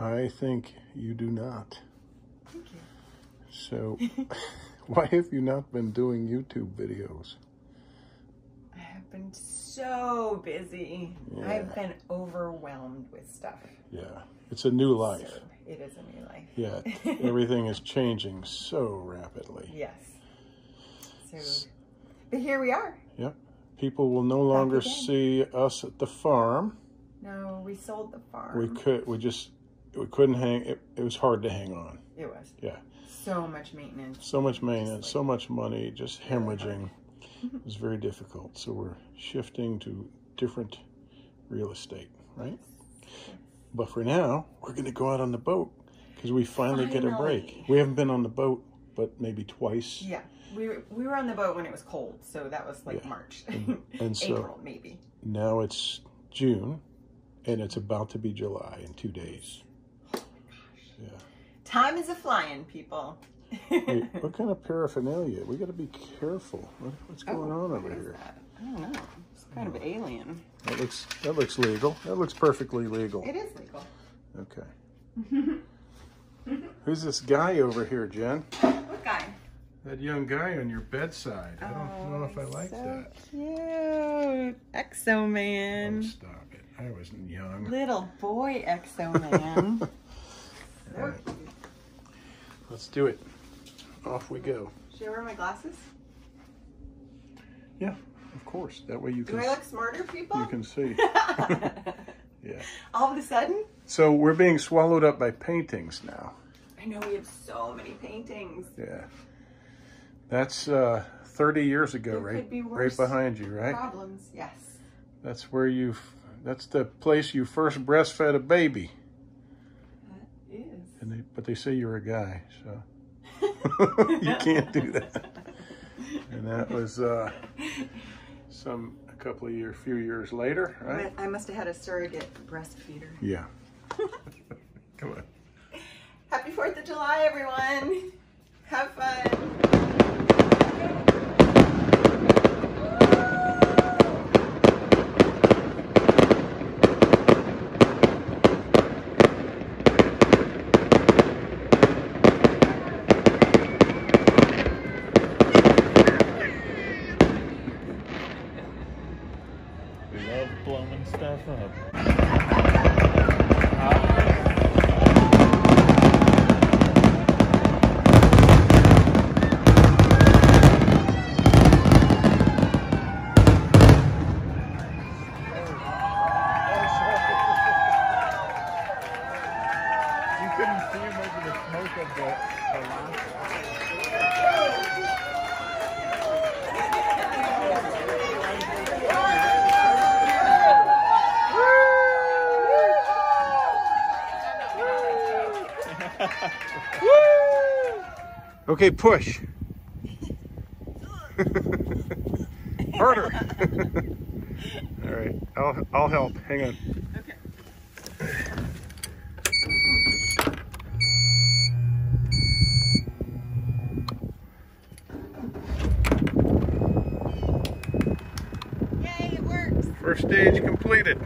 I think you do not. Thank you. So, why have you not been doing YouTube videos? I have been so busy. Yeah. I've been overwhelmed with stuff. Yeah, it's a new life. So it is a new life. Yeah, everything is changing so rapidly. Yes. So, but here we are. Yep. People will no longer again. see us at the farm. No, we sold the farm. We could, we just, we couldn't hang. It, it was hard to hang on. It was Yeah, so much maintenance. so much maintenance, so much money, just hemorrhaging. It was very difficult. So we're shifting to different real estate, right? But for now, we're going to go out on the boat because we finally, get a break. We haven't been on the boat, but maybe twice. Yeah, we were, we were on the boat when it was cold, so that was like Yeah. March, And so April maybe. now it's June, and it's about to be July in two days. Yeah. Time is a flying, people. Wait, what kind of paraphernalia? We got to be careful. What, what's oh, going on over What is here? that? I don't know. It's kind of hmm. alien. That looks that looks legal. That looks perfectly legal. It is legal. Okay. Who's this guy over here, Jen? What guy? That young guy on your bedside. I don't know if I oh, like so that. Cute. Exo Oh, Man. stop it. I wasn't young. Little boy Exo Man. Let's do it. Off we go. Should I wear my glasses? Yeah, of course. That way you can Do I look smarter, people? you can see. Yeah. All of a sudden? So we're being swallowed up by paintings now. I know we have so many paintings. Yeah. That's uh, 30 years ago, There right? could be Right behind you, right? Problems, yes. That's where you, that's the place you first breastfed a baby. That is. And they, but they say you're a guy, so you can't do that. And that was uh, some a couple of years, few years later, right? I must have had a surrogate breastfeeder. Yeah. Come on. Happy 4th of July, everyone. Have fun. We love blowing stuff up. You couldn't see him over the smoke of the, the last Okay, push. Harder. All right, I'll I'll help. Hang on. Okay. Yay, it works. First stage completed.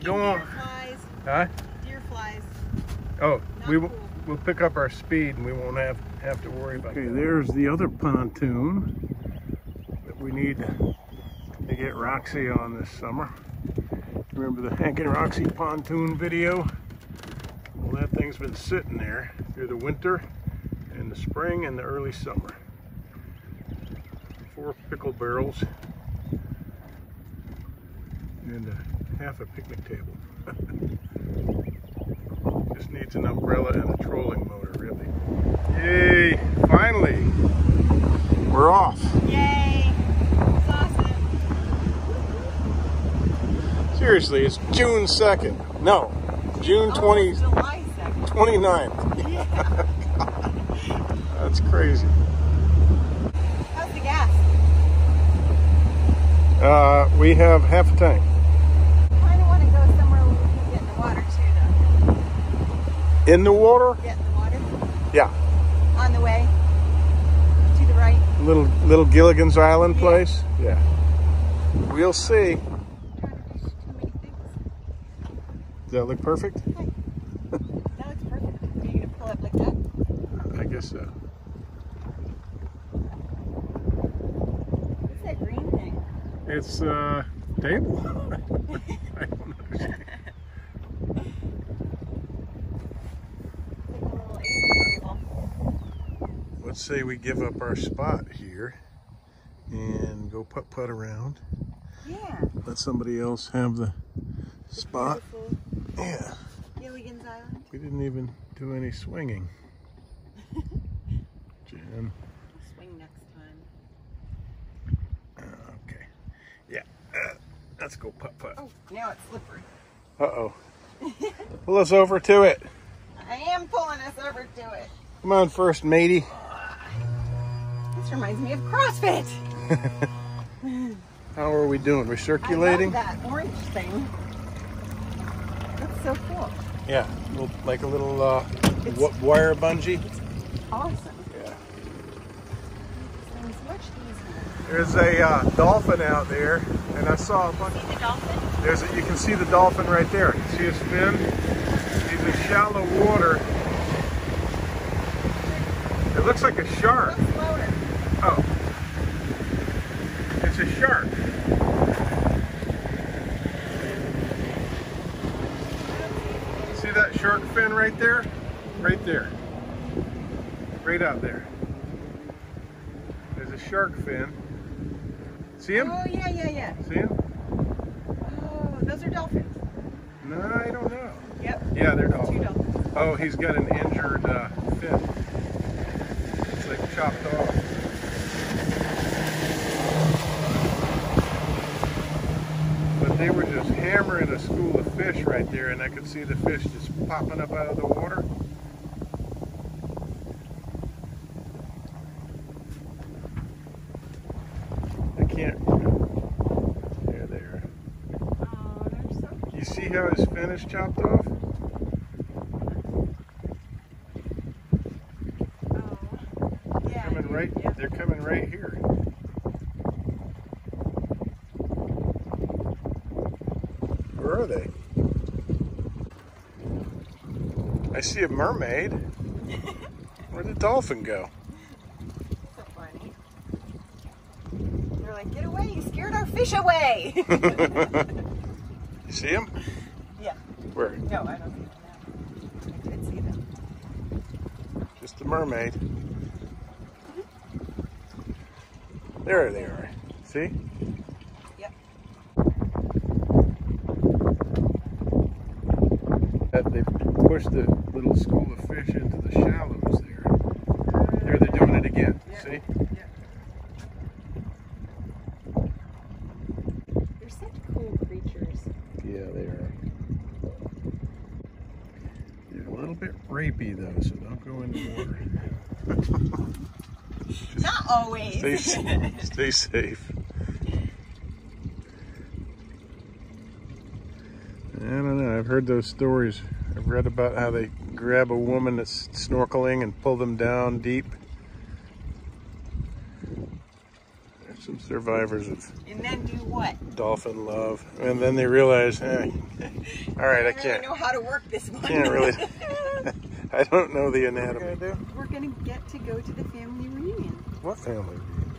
Right, go on. flies, Huh? deer flies. Oh, we will cool. we'll pick up our speed and we won't have have to worry about. Okay, there's the other pontoon that we need to get Roxy on this summer. Remember the Hank and Roxy pontoon video? Well, that thing's been sitting there through the winter and the spring and the early summer. Four pickle barrels and a, half a picnic table. Just needs an umbrella and a trolling motor, really. Yay! Finally! We're off. Yay. It's awesome. Seriously, it's June 2nd. No, June 20, Oh, July 2nd. 29th. That's crazy. How's the gas? Uh, we have half a tank. kind of want to go somewhere where we can get in the water too, though. In the water? In the water Yeah. on the way to the right. Little little Gilligan's Island Yeah. place? Yeah. We'll see. Trying to do too many things. Does that look perfect? That looks perfect. Are you gonna pull up like that? I guess so. What's that green thing? It's uh table. I don't know. It's like a little Asian table. Let's say we give up our spot here and go putt putt around. Yeah. Let somebody else have the spot. Beautiful Yeah. Gilligan's Island. We didn't even do any swinging. Jen. Swing next time. uh, Okay. Yeah. Uh, let's go putt putt. Oh, now it's slippery. Uh oh. Pull us over to it. I am pulling us over to it. Come on, first matey. This reminds me of CrossFit. How are we doing? I Recirculating? love that orange thing. That's so cool. Yeah. Little, like a little uh, wire bungee. Awesome. Yeah. There's a uh, dolphin out there, and I saw a bunch. See the dolphin? There's a, you can see the dolphin right there. See his fin? He's in shallow water. It looks like a shark. Go slower. Oh. It's a shark. See that shark fin right there? Right there. Right out there. There's a shark fin. See him? Oh, yeah, yeah, yeah. See him? Oh, those are dolphins. No, I don't know. Yep. Yeah, they're dolphins. dolphins. Oh, he's got an injured uh, fin. It's like chopped off. But they were just hammering a school of there, and I could see the fish just popping up out of the water. I can't. There they are. Oh, so You see how his fin is chopped off? Oh. Yeah. Coming right, yeah. they're coming right here. Where are they? I see a mermaid. Where'd the dolphin go? So funny. They're like, get away, you scared our fish away. You see him? yeah. Where? No, I don't see them now. I did see them. Just the mermaid. There they are. See? Yep. That they pushed the little school of fish into the shallows there. There they're doing it again. Yeah. See? Yeah. They're such cool creatures. Yeah, they are. They're a little bit rapey though, so don't go in the water. Not always. stay, s- stay safe. I don't know. I've heard those stories. I've read about how they grab a woman that's snorkeling and pull them down deep. There's some survivors of and then do what? dolphin love, and then they realize, eh, all right, I can't. I can't, really know how to work this one. can't really. I don't know the anatomy. We're gonna get to go to the family reunion. What family? reunion?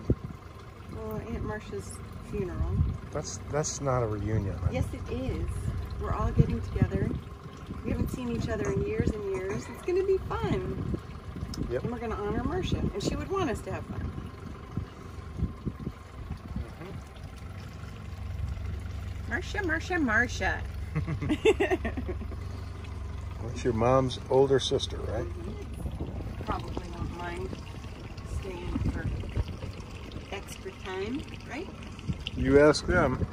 Well, Aunt Marcia's funeral. That's that's not a reunion. Yes, it is. We're all getting together. We haven't seen each other in years and years. It's gonna be fun. Yep. And we're gonna honor Marcia, and she would want us to have fun. Mm-hmm. Marcia, Marcia, Marcia. That's your mom's older sister, right? Mm-hmm. Probably won't mind staying for extra time, right? You ask them.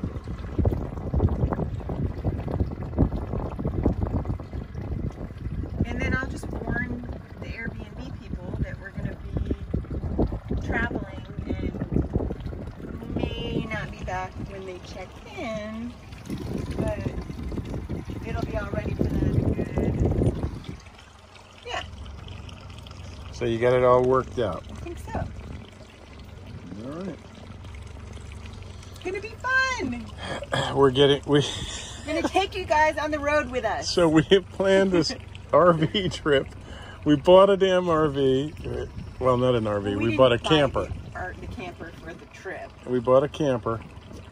And then I'll just warn the Airbnb people that we're going to be traveling and may not be back when they check in, but it'll be all ready for them. Good. Yeah, So you got it all worked out. I think so. All right. It's gonna be fun. We're getting we. We're gonna take you guys on the road with us. So we have planned this RV trip. We bought a damn RV. Well, not an RV. We, didn't bought a camper. The camper for the trip. We bought a camper.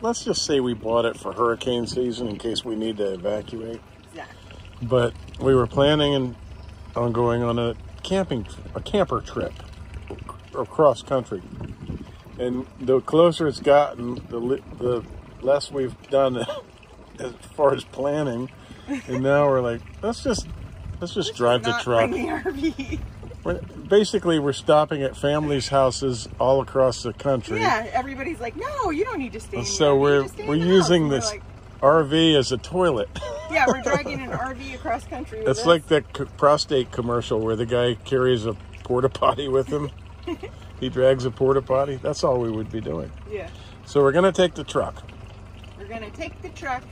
Let's just say we bought it for hurricane season in case we need to evacuate. Exactly. But we were planning and on going on a camping, a camper trip across country. And the closer it's gotten, the the less we've done as far as planning. And now we're like, let's just let's just drive the truck. Bring the RV. We're, basically, we're stopping at families' houses all across the country. yeah, everybody's like, no, you don't need to stay. So we're stay we're the house." using we're this like, RV as a toilet. yeah, we're dragging an RV across country. With It's us. like that c- prostate commercial where the guy carries a porta potty with him. he drags a porta potty. That's all we would be doing. yeah, So we're gonna take the truck. we're gonna take the truck.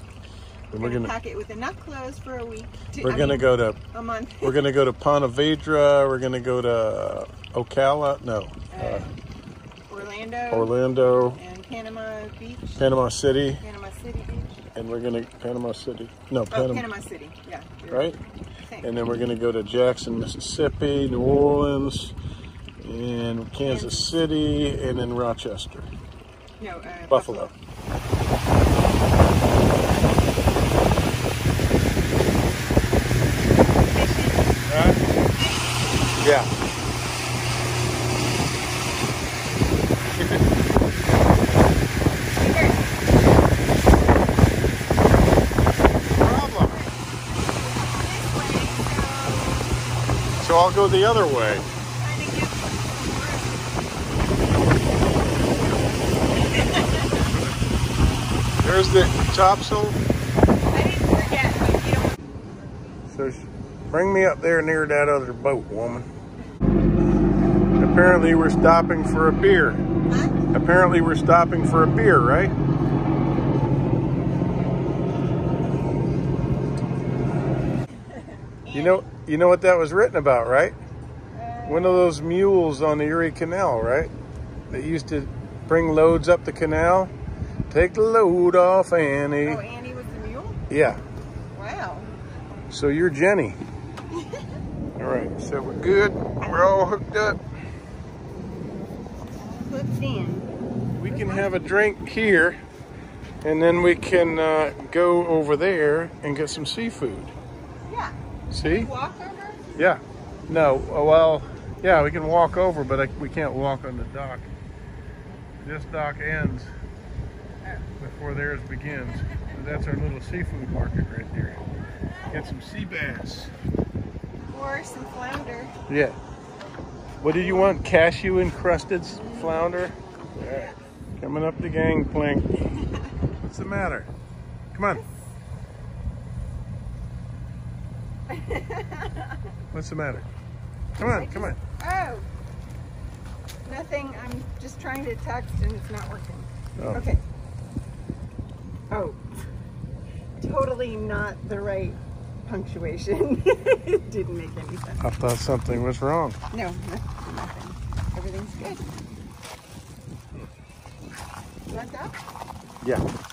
And We're gonna gonna pack it with enough clothes for a week. To, we're I gonna mean, go to a month. we're gonna go to Ponte Vedra. We're gonna go to Ocala. No, uh, Orlando, Orlando, and Panama Beach, Panama City, Panama City Beach. and we're gonna Panama City. No, Oh, Panama. Panama City. Yeah. Right? And then we're gonna go to Jackson, Mississippi, New Orleans, and Kansas City, and then Rochester, no, uh, Buffalo. Yeah. Problem. So I'll go the other way. There's the topsail. I didn't forget, but you don't. So bring me up there near that other boat, woman. Apparently we're stopping for a beer. Huh? Apparently we're stopping for a beer, right? You know, you know what that was written about, right? Uh, One of those mules on the Erie Canal, right? That used to bring loads up the canal. Take the load off, Annie. Oh, Annie was the mule. Yeah. Wow. So you're Jenny. all right. So we're good. We're all hooked up. Hooked in. We can have a drink here, and then we can uh, go over there and get some seafood. Yeah. See? Walk over. Yeah. No. uh, Well, yeah, we can walk over, but I, we can't walk on the dock. This dock ends before theirs begins. That's our little seafood market right there. Get some sea bass. Or some flounder. Yeah. What did you want? Cashew encrusted flounder? Coming up the gangplank. What's the matter? Come on. What's the matter? Come on, come on. Oh. Nothing. I'm just trying to text and it's not working. Oh. Okay. Oh. Totally not the right punctuation. it didn't make any sense. I thought something was wrong. No, Want that? Yeah.